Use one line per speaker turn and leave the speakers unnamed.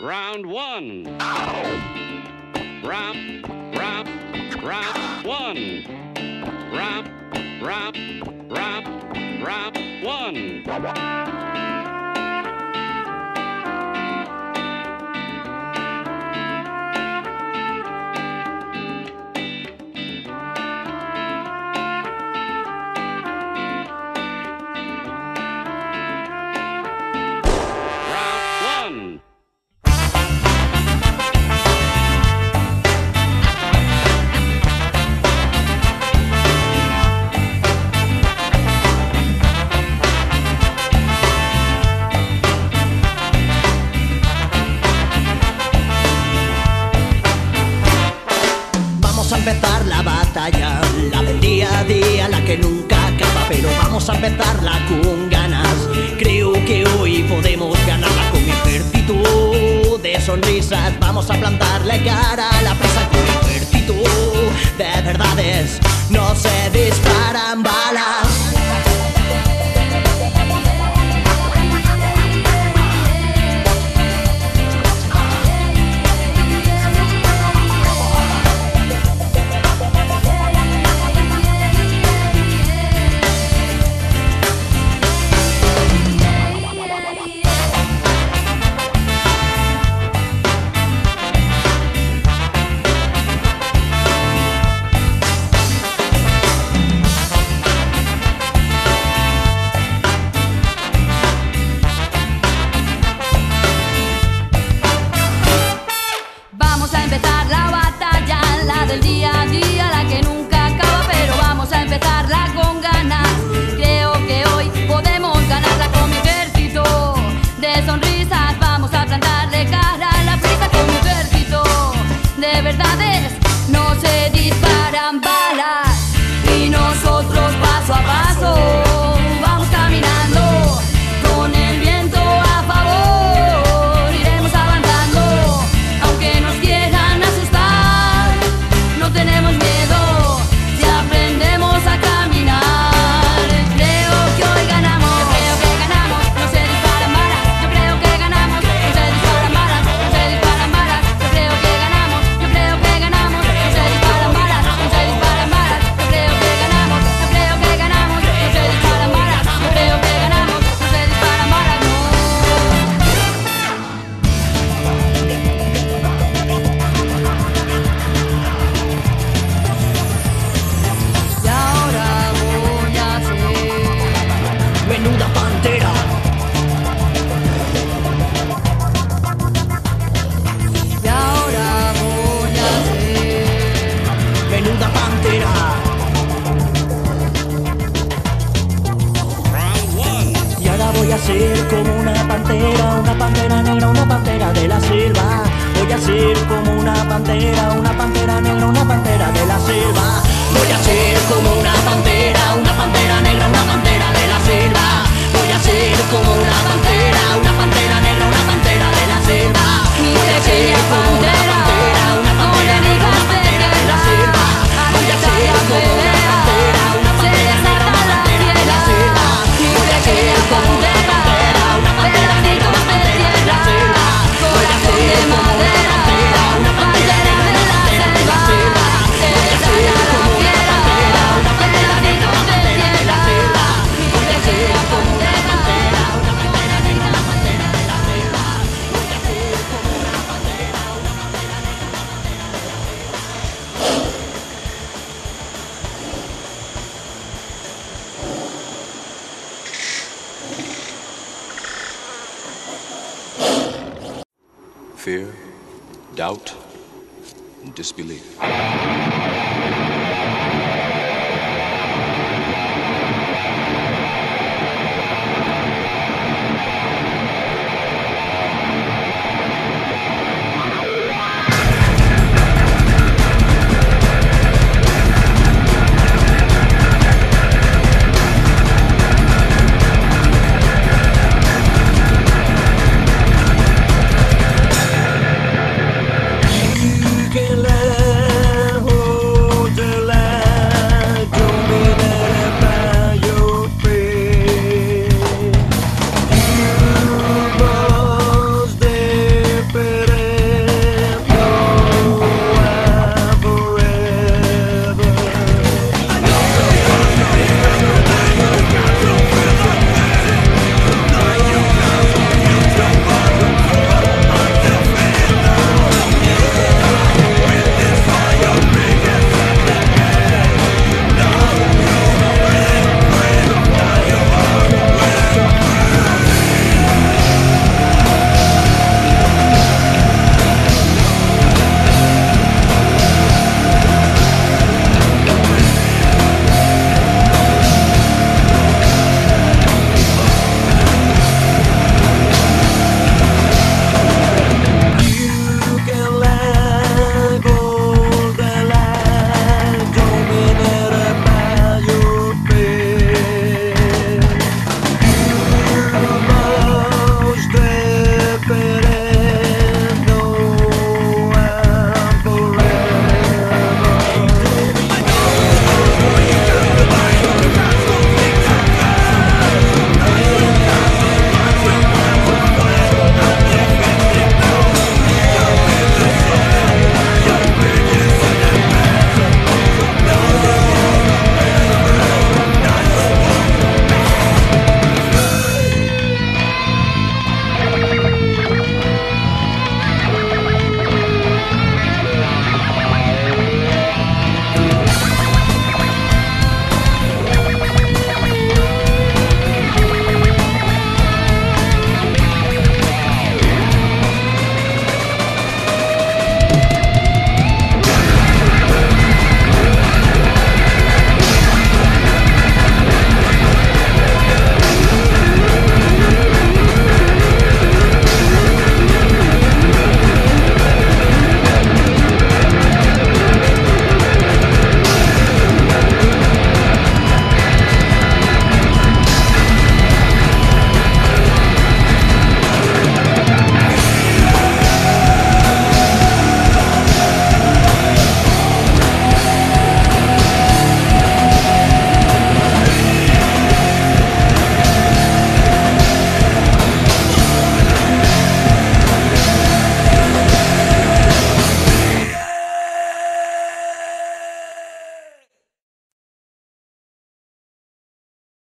Round one. Rap, rap, rap, one. Rap, rap, rap, rap, one.
con ganas. Creo que hoy podemos ganarla con ejército de sonrisas. Vamos a plantarle cara a la presa con ejército de verdades. No se disparan balas.
ser
como una pantera, una pantera negra, una pantera de la selva.
fear, doubt, and disbelief.